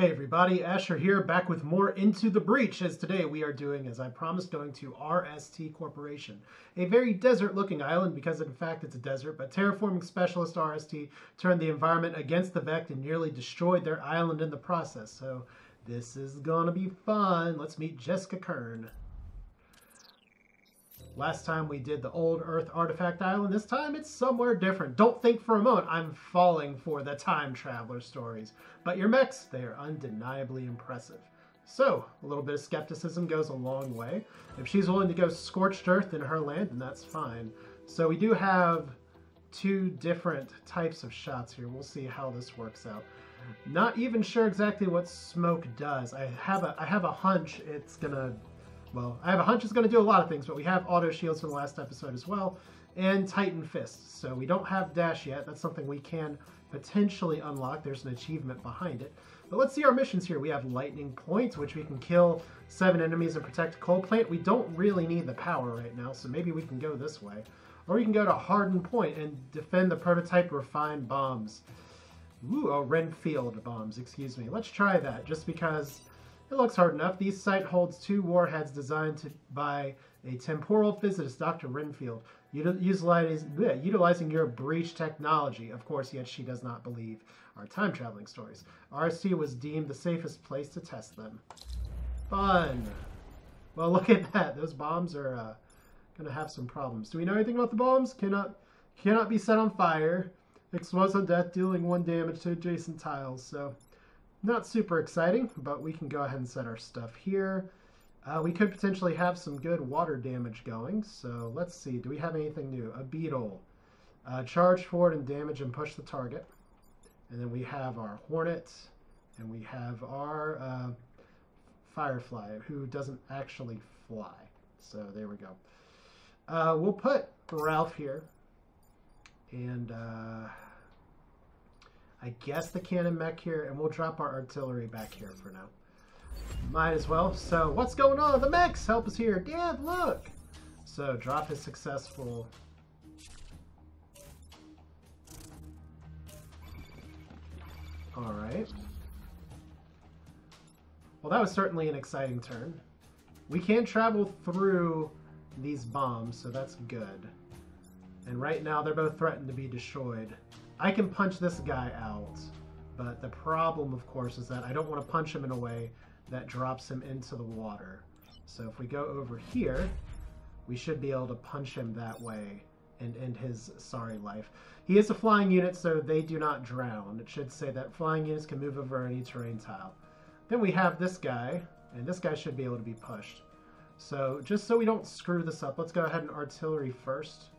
Hey everybody, Asher here, back with more Into the Breach, as today we are doing, as I promised, going to RST Corporation. A very desert-looking island, because in fact it's a desert, but terraforming specialist RST turned the environment against the Vek and nearly destroyed their island in the process, so this is gonna be fun. Let's meet Jessica Kern. Last time we did the old Earth Artifact Island. This time it's somewhere different. Don't think for a moment I'm falling for the time traveler stories. But your mechs, they are undeniably impressive. So, a little bit of skepticism goes a long way. If she's willing to go scorched earth in her land, then that's fine. So we do have two different types of shots here. We'll see how this works out. Not even sure exactly what smoke does. I have a I have a hunch it's gonna well, I have a hunch it's going to do a lot of things, but we have auto shields from the last episode as well, and Titan Fists. So we don't have dash yet. That's something we can potentially unlock. There's an achievement behind it. But let's see our missions here. We have Lightning Point, which we can kill seven enemies and protect a coal plant. We don't really need the power right now, so maybe we can go this way. Or we can go to Harden Point and defend the prototype refined bombs. Ooh, oh, Renfield bombs, excuse me. Let's try that, just because it looks hard enough. The site holds two warheads designed to, by a temporal physicist, Dr. Renfield, utilizing, utilizing your breach technology. Of course, yet she does not believe our time traveling stories. RST was deemed the safest place to test them. Fun. Well, look at that. Those bombs are uh, going to have some problems. Do we know anything about the bombs? Cannot, cannot be set on fire. Explodes on death, dealing one damage to adjacent tiles. So not super exciting, but we can go ahead and set our stuff here. Uh, we could potentially have some good water damage going, so let's see. Do we have anything new? A beetle. Uh, charge forward and damage and push the target. And then we have our hornet, and we have our uh, firefly, who doesn't actually fly. So there we go. Uh, we'll put Ralph here, and uh, I guess the cannon mech here, and we'll drop our artillery back here for now. Might as well. So, what's going on? The mechs! Help us here. Dad, look! So, drop is successful. Alright. Well, that was certainly an exciting turn. We can travel through these bombs, so that's good. And right now, they're both threatened to be destroyed. I can punch this guy out, but the problem, of course, is that I don't want to punch him in a way that drops him into the water. So if we go over here, we should be able to punch him that way and end his sorry life. He is a flying unit, so they do not drown. It should say that flying units can move over any terrain tile. Then we have this guy, and this guy should be able to be pushed. So just so we don't screw this up, let's go ahead and artillery first.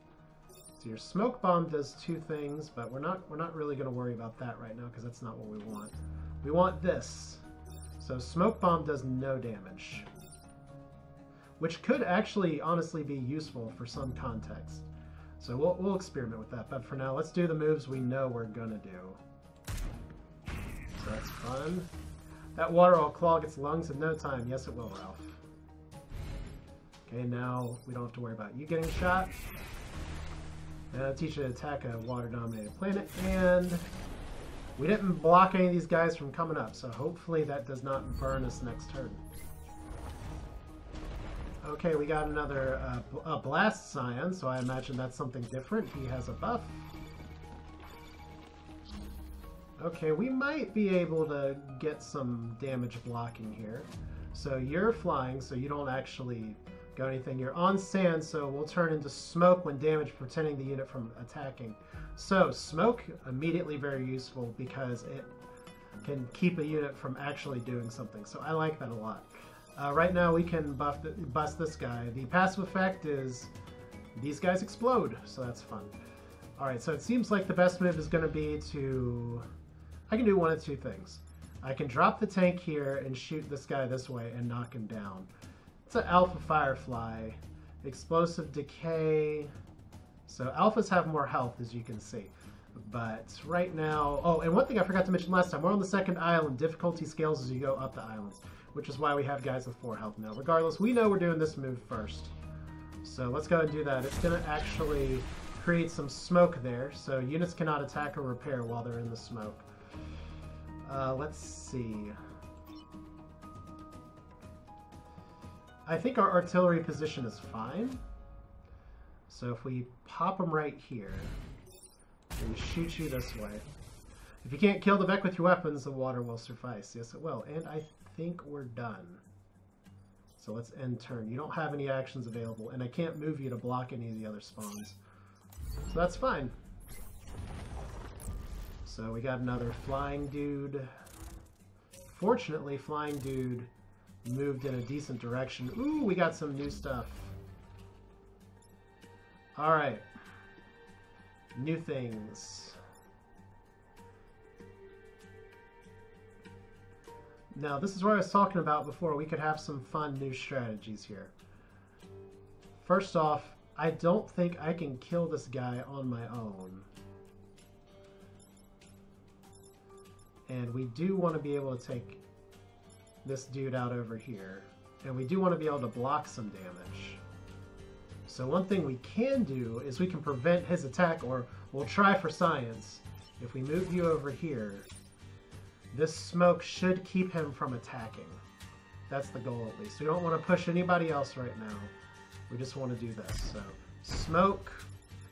So your smoke bomb does two things, but we're not we're not really going to worry about that right now because that's not what we want. We want this. So smoke bomb does no damage, which could actually honestly be useful for some context. So we'll, we'll experiment with that. But for now, let's do the moves we know we're to do. So that's fun. That water will clog its lungs in no time. Yes, it will, Ralph. Okay, now we don't have to worry about you getting shot. Uh, teach to attack a water-dominated planet, and we didn't block any of these guys from coming up, so hopefully that does not burn us next turn. Okay, we got another uh, a Blast Psion, so I imagine that's something different. He has a buff. Okay, we might be able to get some damage blocking here. So you're flying, so you don't actually anything. You're on sand, so we'll turn into smoke when damaged, preventing the unit from attacking. So smoke, immediately very useful because it can keep a unit from actually doing something. So I like that a lot. Uh, right now we can buff the, bust this guy. The passive effect is these guys explode, so that's fun. Alright, so it seems like the best move is going to be to... I can do one of two things. I can drop the tank here and shoot this guy this way and knock him down. It's an Alpha Firefly. Explosive Decay. So Alphas have more health, as you can see. But right now... Oh, and one thing I forgot to mention last time. We're on the second island. Difficulty scales as you go up the islands. Which is why we have guys with 4 health now. Regardless, we know we're doing this move first. So let's go and do that. It's going to actually create some smoke there. So units cannot attack or repair while they're in the smoke. Uh, let's see. I think our artillery position is fine. So if we pop them right here and shoot you this way. If you can't kill the Vek with your weapons, the water will suffice. Yes, it will. And I think we're done. So let's end turn. You don't have any actions available, and I can't move you to block any of the other spawns. So that's fine. So we got another flying dude. Fortunately, flying dude moved in a decent direction. Ooh, we got some new stuff. Alright. New things. Now, this is what I was talking about before. We could have some fun new strategies here. First off, I don't think I can kill this guy on my own. And we do want to be able to take this dude out over here. And we do want to be able to block some damage. So one thing we can do is we can prevent his attack, or we'll try for science. If we move you over here, this smoke should keep him from attacking. That's the goal at least. We don't want to push anybody else right now. We just want to do this. So smoke,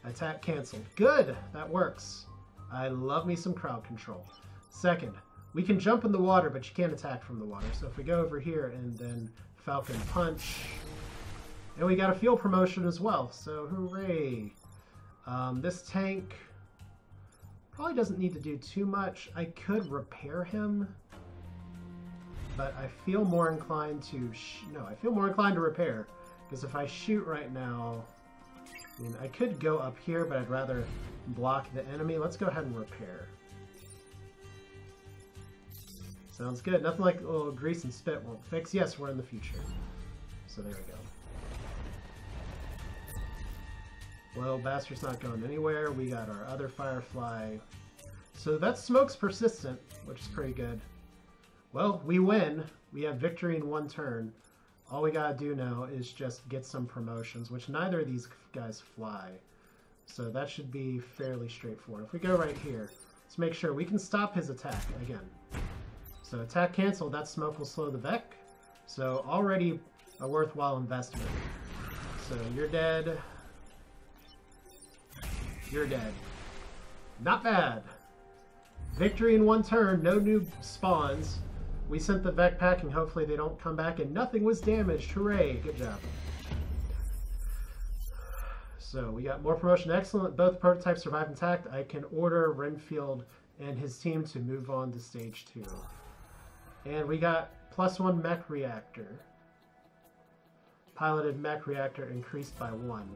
attack canceled. Good, that works. I love me some crowd control. Second, we can jump in the water, but you can't attack from the water. So if we go over here and then Falcon Punch, and we got a fuel promotion as well, so hooray. Um, this tank probably doesn't need to do too much. I could repair him, but I feel more inclined to... no, I feel more inclined to repair, because if I shoot right now... I mean, I could go up here, but I'd rather block the enemy. Let's go ahead and repair. Sounds good. Nothing like a little grease and spit won't fix. Yes, we're in the future. So there we go. Well, Bastard's not going anywhere. We got our other Firefly. So that smoke's persistent, which is pretty good. Well, we win. We have victory in one turn. All we gotta do now is just get some promotions, which neither of these guys fly. So that should be fairly straightforward. If we go right here, let's make sure we can stop his attack again. So attack cancel, that smoke will slow the Vek. So already a worthwhile investment. So you're dead. You're dead. Not bad. Victory in one turn, no new spawns. We sent the Vek packing, hopefully they don't come back, and nothing was damaged. Hooray, good job. So we got more promotion, excellent. Both prototypes survive intact. I can order Renfield and his team to move on to stage two. And we got plus one mech reactor. Piloted mech reactor increased by one.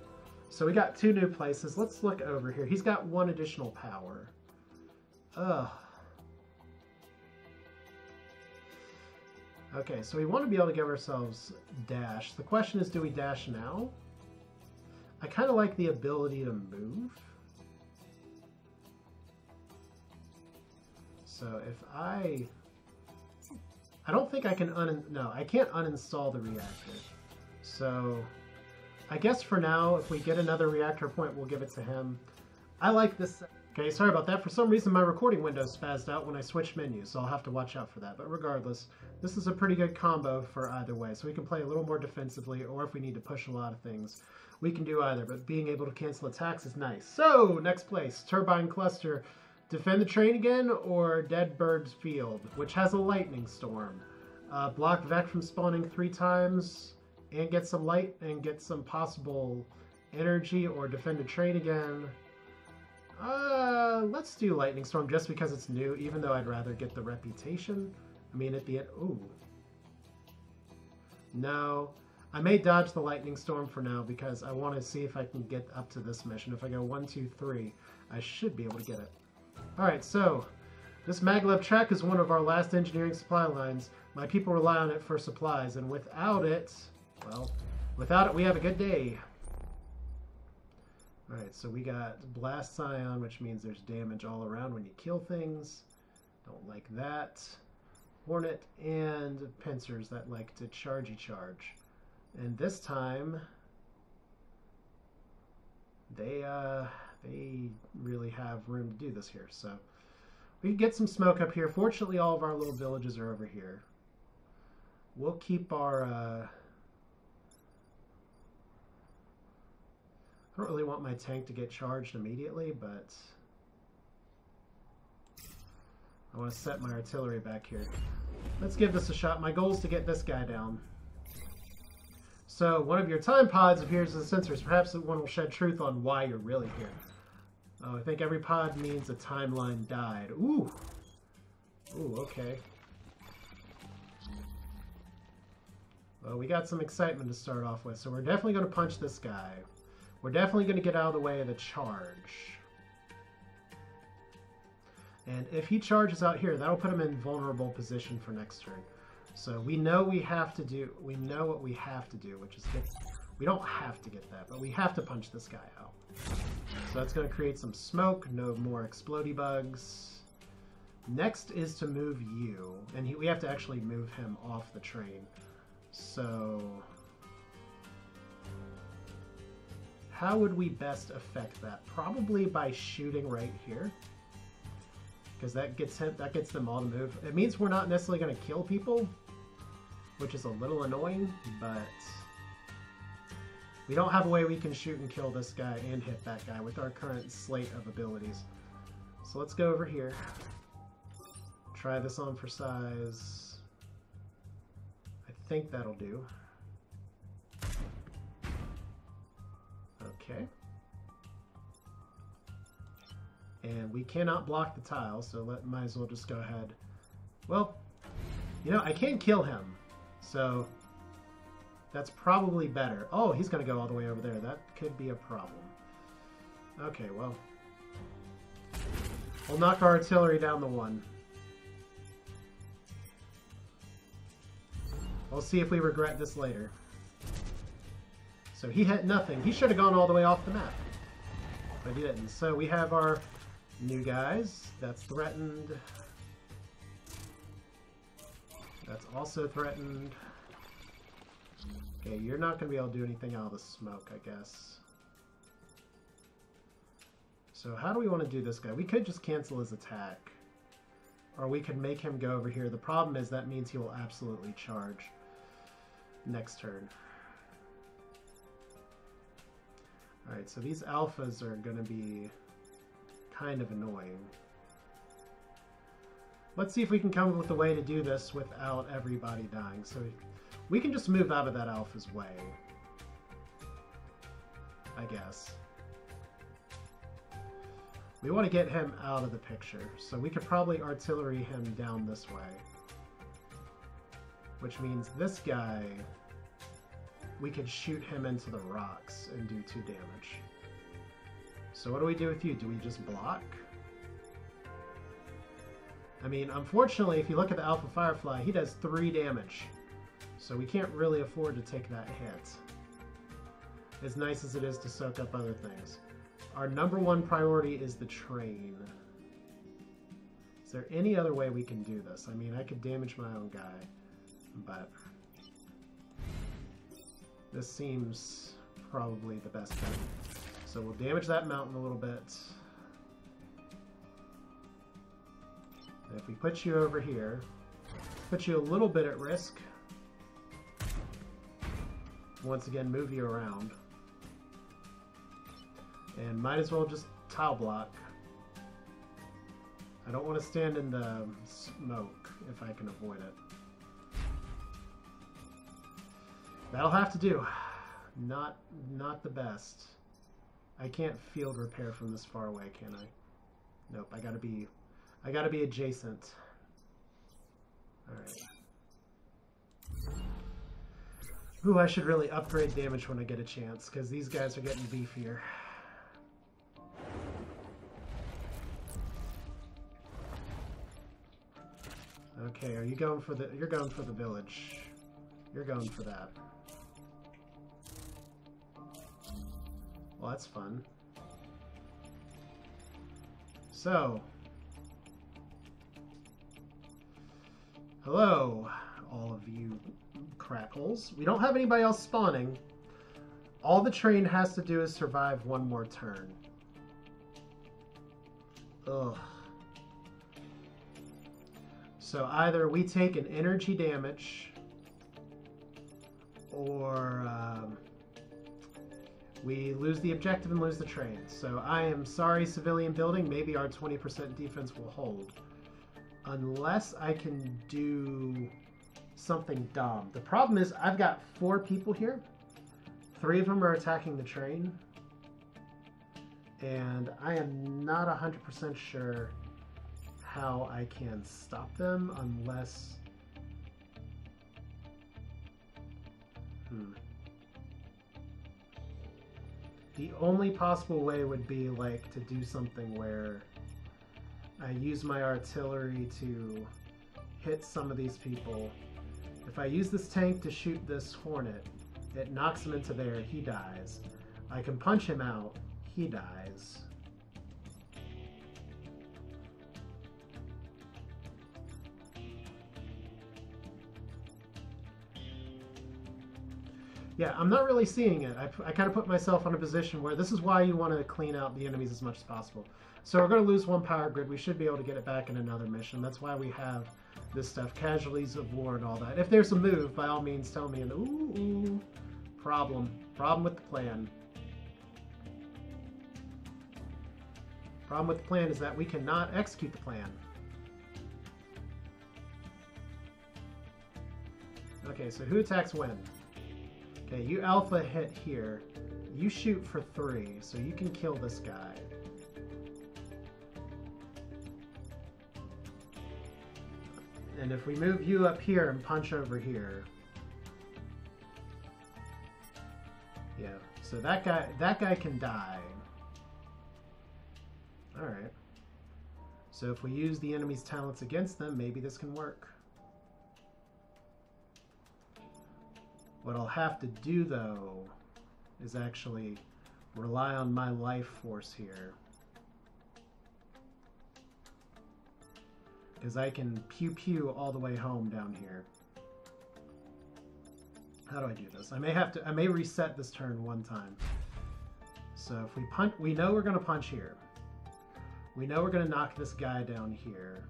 So we got two new places. Let's look over here. He's got one additional power. Ugh. Okay, so we want to be able to give ourselves dash. The question is, do we dash now? I kind of like the ability to move. So if I... I don't think I can un... No, I can't uninstall the reactor. So I guess for now, if we get another reactor point, we'll give it to him. I like this. Okay, sorry about that. For some reason, my recording window spazzed out when I switched menus, so I'll have to watch out for that. But regardless, this is a pretty good combo for either way. So we can play a little more defensively, or if we need to push a lot of things, we can do either. But being able to cancel attacks is nice. So, next place, Turbine Cluster. Defend the train again, or Dead Bird's Field, which has a lightning storm. Uh, block Vek from spawning three times and get some light and get some possible energy or defend a train again. Uh, let's do Lightning Storm just because it's new, even though I'd rather get the reputation. I mean, at the end, ooh. No, I may dodge the Lightning Storm for now because I want to see if I can get up to this mission. If I go one, two, three, I should be able to get it. Alright, so, this maglev track is one of our last engineering supply lines. My people rely on it for supplies, and without it, well, without it, we have a good day. Alright, so we got Blast Psion, which means there's damage all around when you kill things. Don't like that. Hornet and Pincers that like to chargey charge. And this time, they, uh, they really have room to do this here. So We can get some smoke up here. Fortunately, all of our little villages are over here. We'll keep our... Uh... I don't really want my tank to get charged immediately, but... I want to set my artillery back here. Let's give this a shot. My goal is to get this guy down. So, one of your time pods appears as a sensors. Perhaps one will shed truth on why you're really here. Oh, I think every pod means a timeline died. Ooh. Ooh, okay. Well, we got some excitement to start off with, so we're definitely going to punch this guy. We're definitely going to get out of the way of the charge. And if he charges out here, that'll put him in vulnerable position for next turn. So we know we have to do, we know what we have to do, which is get, we don't have to get that, but we have to punch this guy out. So that's going to create some smoke, no more explody bugs. Next is to move you, and he, we have to actually move him off the train. So, how would we best affect that? Probably by shooting right here, because that gets him, that gets them all to move. It means we're not necessarily going to kill people, which is a little annoying, but we don't have a way we can shoot and kill this guy and hit that guy with our current slate of abilities. So let's go over here. Try this on for size. I think that'll do. Okay. And we cannot block the tile, so let might as well just go ahead. Well, you know, I can't kill him, so that's probably better. Oh, he's going to go all the way over there. That could be a problem. Okay, well. We'll knock our artillery down the one. We'll see if we regret this later. So he hit nothing. He should have gone all the way off the map. But he didn't. So we have our new guys. That's threatened. That's also threatened. Okay, you're not going to be able to do anything out of the smoke, I guess. So how do we want to do this guy? We could just cancel his attack. Or we could make him go over here. The problem is that means he will absolutely charge next turn. Alright, so these alphas are going to be kind of annoying. Let's see if we can come up with a way to do this without everybody dying. So we can just move out of that alpha's way. I guess. We want to get him out of the picture, so we could probably artillery him down this way. Which means this guy, we could shoot him into the rocks and do two damage. So what do we do with you? Do we just block? I mean, unfortunately, if you look at the Alpha Firefly, he does three damage. So we can't really afford to take that hit. As nice as it is to soak up other things. Our number one priority is the train. Is there any other way we can do this? I mean, I could damage my own guy, but this seems probably the best bet. So we'll damage that mountain a little bit. And if we put you over here, put you a little bit at risk, once again move you around. And might as well just tile block. I don't want to stand in the smoke if I can avoid it. That'll have to do. Not not the best. I can't field repair from this far away, can I? Nope, I gotta be I gotta be adjacent. Alright. Ooh, I should really upgrade damage when I get a chance, because these guys are getting beefier. Okay, are you going for the... You're going for the village. You're going for that. Well, that's fun. So... Hello, all of you crackles. We don't have anybody else spawning. All the train has to do is survive one more turn. Ugh. So either we take an energy damage or um, we lose the objective and lose the train. So I am sorry, civilian building. Maybe our 20% defense will hold. Unless I can do something dumb. The problem is I've got four people here. Three of them are attacking the train. And I am not 100% sure how I can stop them unless... Hmm. The only possible way would be like to do something where I use my artillery to hit some of these people. If I use this tank to shoot this hornet, it knocks him into there, he dies. I can punch him out, he dies. Yeah, I'm not really seeing it. I, I kind of put myself in a position where this is why you want to clean out the enemies as much as possible. So we're going to lose one power grid. We should be able to get it back in another mission. That's why we have this stuff, casualties of war and all that. If there's a move, by all means tell me. And ooh, ooh, problem. Problem with the plan. Problem with the plan is that we cannot execute the plan. Okay, so who attacks when? Okay, you alpha hit here. You shoot for three, so you can kill this guy. And if we move you up here and punch over here. Yeah, so that guy that guy can die. Alright. So if we use the enemy's talents against them, maybe this can work. What I'll have to do, though, is actually rely on my life force here. Because I can pew-pew all the way home down here. How do I do this? I may have to, I may reset this turn one time. So if we punch, we know we're going to punch here. We know we're going to knock this guy down here.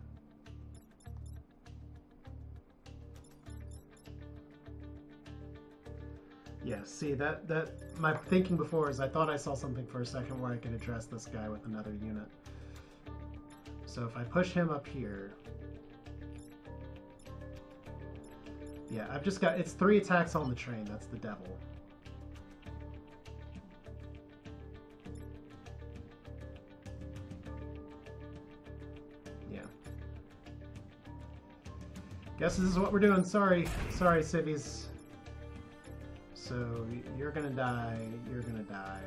Yeah, see that that my thinking before is I thought I saw something for a second where I could address this guy with another unit. So if I push him up here, yeah, I've just got it's three attacks on the train. That's the devil. Yeah. Guess this is what we're doing. Sorry, sorry, civvies. So you're gonna die, you're gonna die.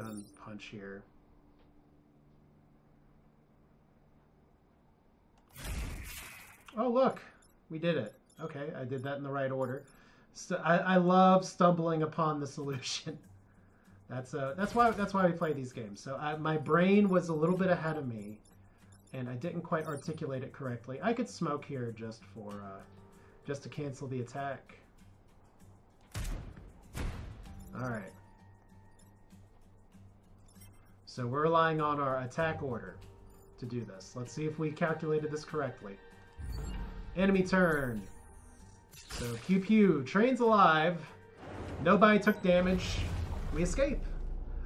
And punch here. Oh look, we did it. Okay, I did that in the right order. So I, I love stumbling upon the solution. That's uh, that's why that's why we play these games. So I, my brain was a little bit ahead of me and I didn't quite articulate it correctly. I could smoke here just for, uh, just to cancel the attack. Alright. So we're relying on our attack order to do this. Let's see if we calculated this correctly. Enemy turn. So pew pew, train's alive. Nobody took damage. We escape.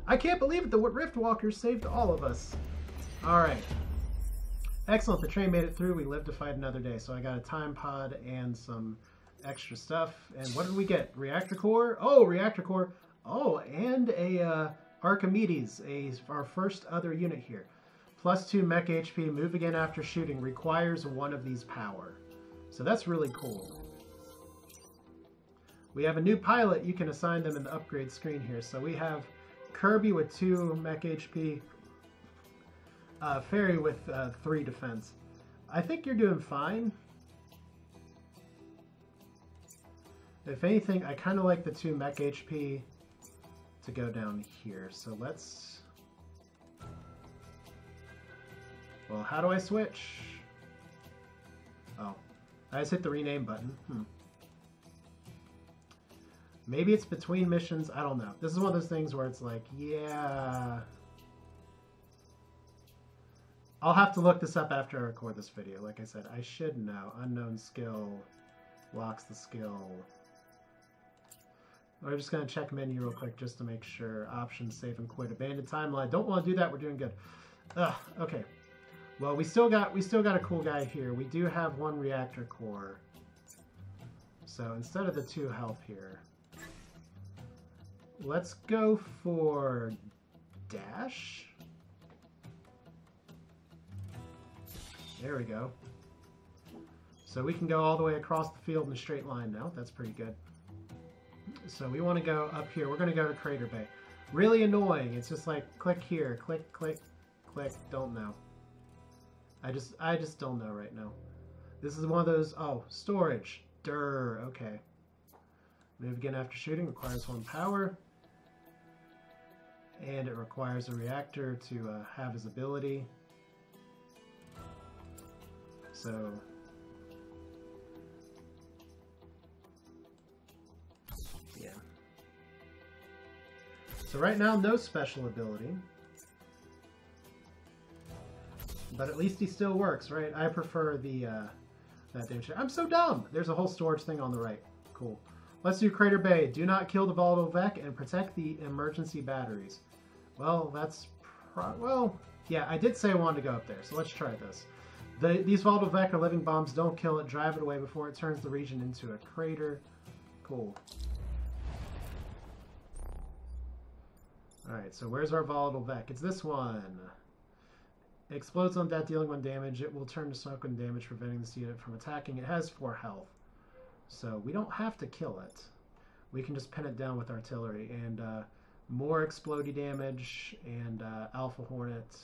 I can't believe it, the Rift Walkers saved all of us. Alright. Excellent, the train made it through. We lived to fight another day. So I got a time pod and some extra stuff. And what did we get? Reactor core? Oh, reactor core. Oh, and a uh, Archimedes, a, our first other unit here. Plus two mech HP, move again after shooting, requires one of these power. So that's really cool. We have a new pilot. You can assign them in the upgrade screen here. So we have Kirby with two mech HP, uh, Fairy with uh, three defense. I think you're doing fine. If anything, I kind of like the two mech HP to go down here. So let's... Well, how do I switch? Oh, I just hit the rename button. Hmm. Maybe it's between missions. I don't know. This is one of those things where it's like, yeah, I'll have to look this up after I record this video. Like I said, I should know. Unknown skill locks the skill. I'm just going to check menu real quick just to make sure. Options, save and quit. Abandoned timeline. Don't want to do that. We're doing good. Ugh, okay. Well, we still got we still got a cool guy here. We do have one reactor core. So instead of the two health here, let's go for dash. There we go. So we can go all the way across the field in a straight line now. That's pretty good. So we want to go up here. We're going to go to Crater Bay. Really annoying. It's just like click here, click, click, click. Don't know. I just I just don't know right now. This is one of those. Oh, storage. Durr. Okay. Move again after shooting requires one power. And it requires a reactor to uh, have his ability. So So right now, no special ability. But at least he still works, right? I prefer the uh, that damage. I'm so dumb! There's a whole storage thing on the right. Cool. Let's do Crater Bay. Do not kill the volatile Vek and protect the emergency batteries. Well, that's... well, yeah, I did say I wanted to go up there, so let's try this. The, these volatile Vek are living bombs. Don't kill it. Drive it away before it turns the region into a crater. Cool. Alright, so where's our volatile Vek? It's this one. It explodes on death, dealing one damage. It will turn to smoke when damage, preventing this unit from attacking. It has 4 health. So we don't have to kill it. We can just pin it down with artillery. And uh, more explodey damage and uh, Alpha Hornet.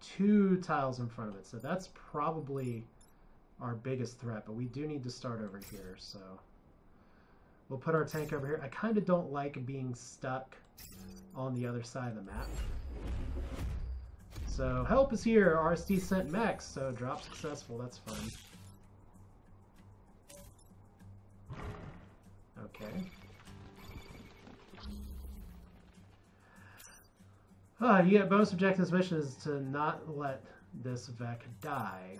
Two tiles in front of it. So that's probably our biggest threat. But we do need to start over here. So we'll put our tank over here. I kind of don't like being stuck on the other side of the map. So help is here. RST sent max, so drop successful. That's fun. Okay. Uh, you get bonus objectives mission is to not let this Vek die.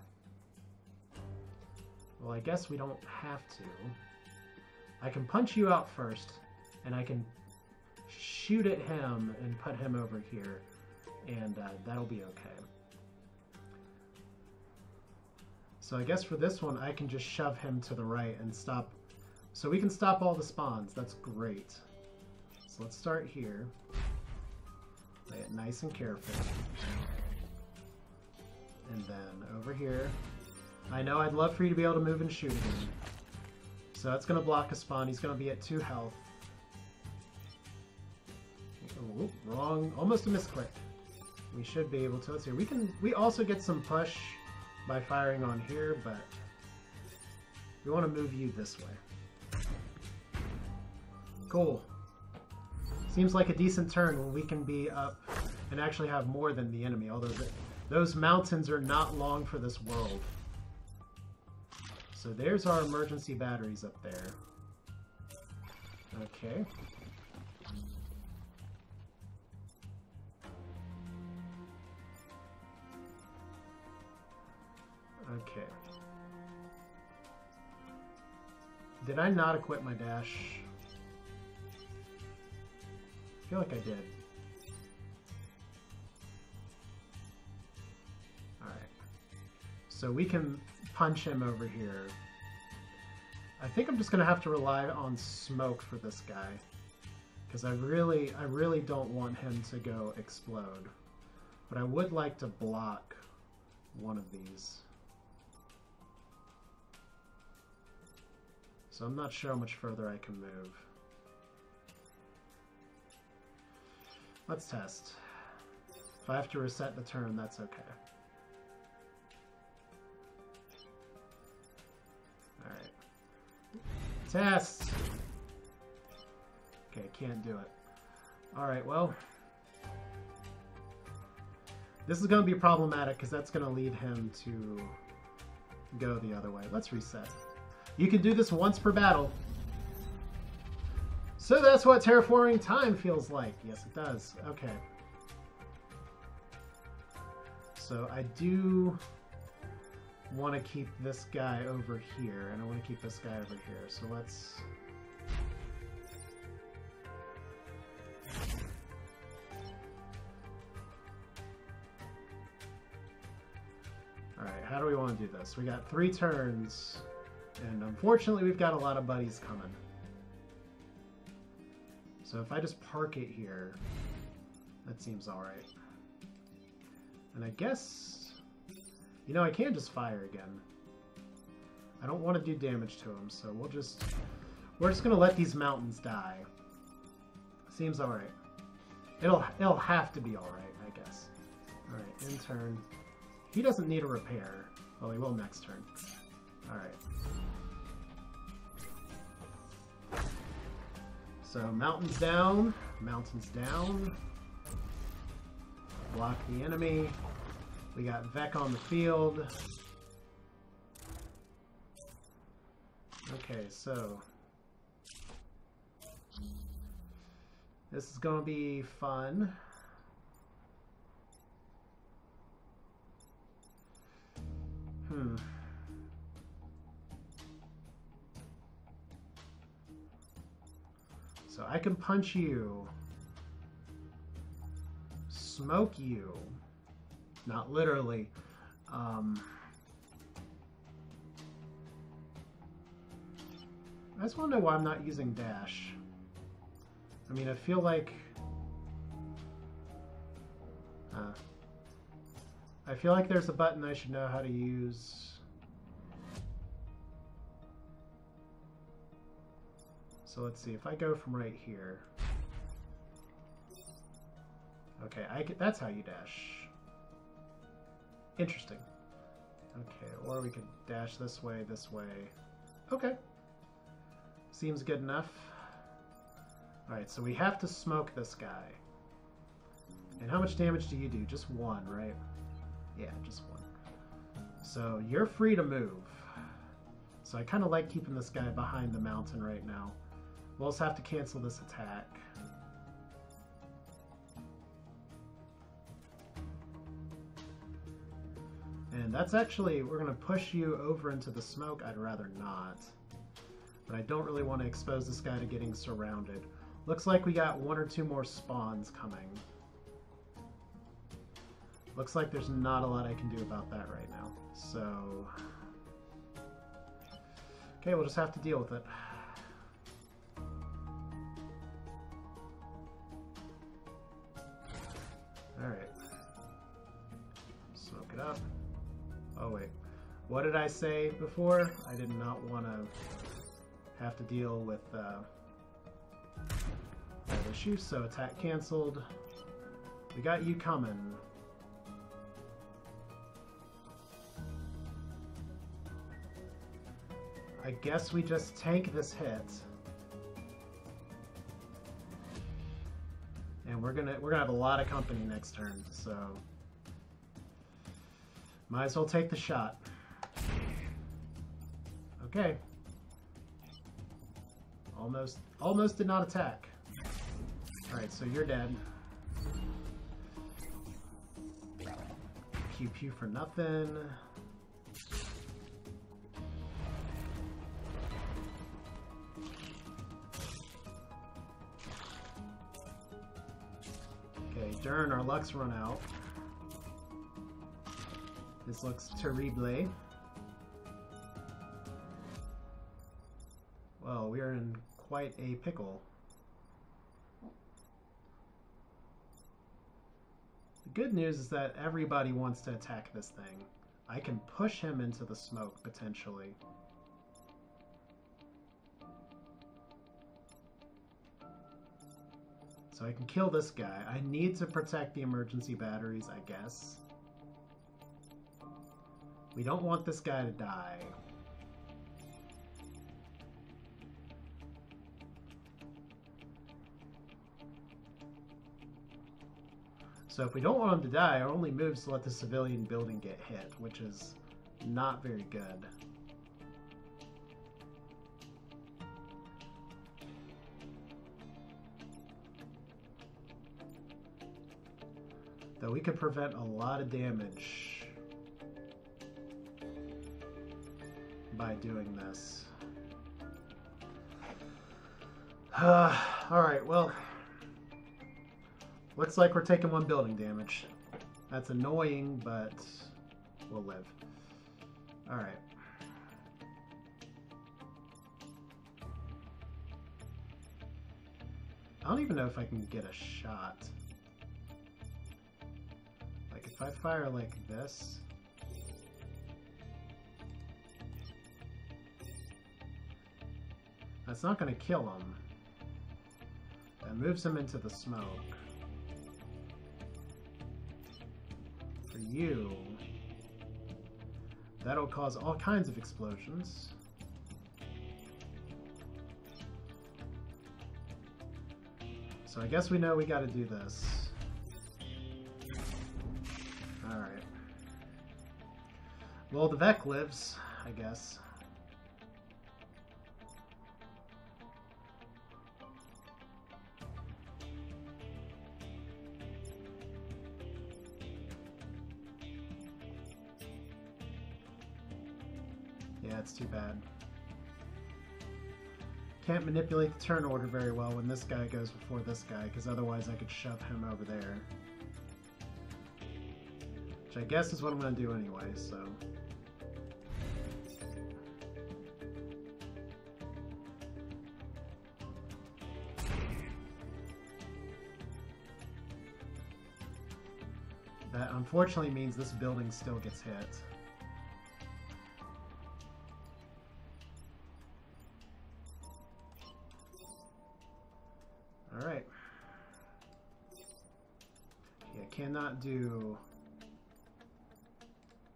Well, I guess we don't have to. I can punch you out first, and I can shoot at him and put him over here, and uh, that'll be okay. So I guess for this one, I can just shove him to the right and stop. So we can stop all the spawns. That's great. So let's start here. Play it nice and careful. And then over here. I know I'd love for you to be able to move and shoot him. So that's going to block a spawn. He's going to be at 2 health. Wrong. Almost a misclick. We should be able to. Let's see. We can. We also get some push by firing on here, but we want to move you this way. Cool. Seems like a decent turn when we can be up and actually have more than the enemy, although the, those mountains are not long for this world. So there's our emergency batteries up there. Okay. Okay. Did I not equip my dash? I feel like I did. Alright. So we can punch him over here. I think I'm just gonna have to rely on smoke for this guy. Because I really, I really don't want him to go explode. But I would like to block one of these. So I'm not sure how much further I can move. Let's test. If I have to reset the turn, that's okay. Alright. Test! Okay, can't do it. Alright, well... This is going to be problematic because that's going to lead him to go the other way. Let's reset. You can do this once per battle. So that's what terraforming time feels like. Yes, it does. Okay. So I do want to keep this guy over here, and I want to keep this guy over here. So let's... Alright, how do we want to do this? We got three turns, and unfortunately we've got a lot of buddies coming. So if I just park it here, that seems alright. And I guess... You know, I can just fire again. I don't want to do damage to him, so we'll just... We're just going to let these mountains die. Seems alright. It'll, it'll have to be alright, I guess. Alright, in turn. He doesn't need a repair. Well, he will next turn. Alright. So, mountains down, mountains down. Block the enemy. We got Vek on the field. Okay, so... This is going to be fun. Hmm. I can punch you. Smoke you. Not literally. Um, I just want to know why I'm not using dash. I mean, I feel like... Uh, I feel like there's a button I should know how to use. So let's see, if I go from right here. Okay, I get, that's how you dash. Interesting. Okay, or we could dash this way, this way. Okay. Seems good enough. Alright, so we have to smoke this guy. And how much damage do you do? Just one, right? Yeah, just one. So you're free to move. So I kind of like keeping this guy behind the mountain right now. We'll also have to cancel this attack. And that's actually, we're going to push you over into the smoke. I'd rather not. But I don't really want to expose this guy to getting surrounded. Looks like we got one or two more spawns coming. Looks like there's not a lot I can do about that right now. So... Okay, we'll just have to deal with it. Alright. Smoke it up. Oh wait. What did I say before? I did not want to have to deal with uh, that issue, so attack cancelled. We got you coming. I guess we just tank this hit. And we're gonna we're gonna have a lot of company next turn, so might as well take the shot. Okay. Almost almost did not attack. Alright, so you're dead. Pew pew for nothing. Darn, our luck's run out. This looks terrible. Well, we are in quite a pickle. The good news is that everybody wants to attack this thing. I can push him into the smoke, potentially. So I can kill this guy. I need to protect the emergency batteries, I guess. We don't want this guy to die. So if we don't want him to die, our only move is to let the civilian building get hit, which is not very good. We could prevent a lot of damage by doing this. Uh, Alright, well, looks like we're taking one building damage. That's annoying, but we'll live. Alright. I don't even know if I can get a shot. If I fire like this... That's not going to kill him. That moves him into the smoke. For you, that'll cause all kinds of explosions. So I guess we know we gotta do this. Well, the Vek lives, I guess. Yeah, it's too bad. Can't manipulate the turn order very well when this guy goes before this guy, because otherwise I could shove him over there. Which I guess is what I'm going to do anyway, so... unfortunately means this building still gets hit. Alright. Yeah, cannot do...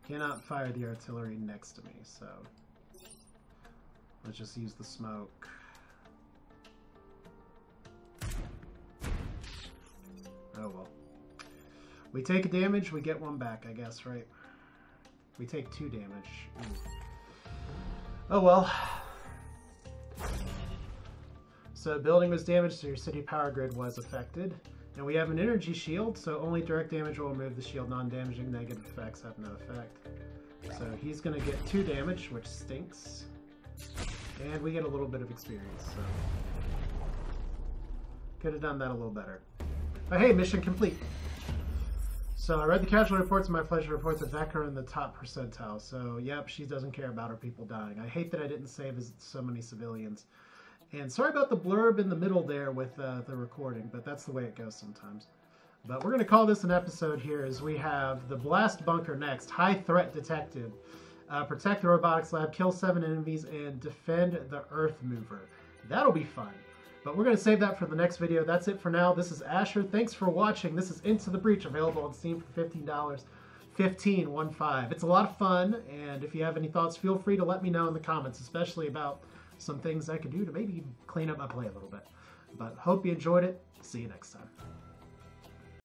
Cannot fire the artillery next to me, so... Let's just use the smoke. We take damage, we get one back, I guess, right? We take two damage. Oh well. So building was damaged, so your city power grid was affected. And we have an energy shield, so only direct damage will remove the shield. Non-damaging negative effects have no effect. So he's going to get two damage, which stinks. And we get a little bit of experience, so... Could have done that a little better. But hey, mission complete! So I read the casual reports and my pleasure reports that are in the top percentile. So yep, she doesn't care about her people dying. I hate that I didn't save so many civilians. And sorry about the blurb in the middle there with uh, the recording, but that's the way it goes sometimes. But we're going to call this an episode here as we have the Blast Bunker next. High Threat Detective. Uh, protect the robotics lab, kill seven enemies, and defend the Earth Mover. That'll be fun. But we're going to save that for the next video. That's it for now. This is Asher. Thanks for watching. This is Into the Breach, available on Steam for $15. 15, 1 5. It's a lot of fun, and if you have any thoughts, feel free to let me know in the comments, especially about some things I could do to maybe clean up my play a little bit. But hope you enjoyed it. See you next time.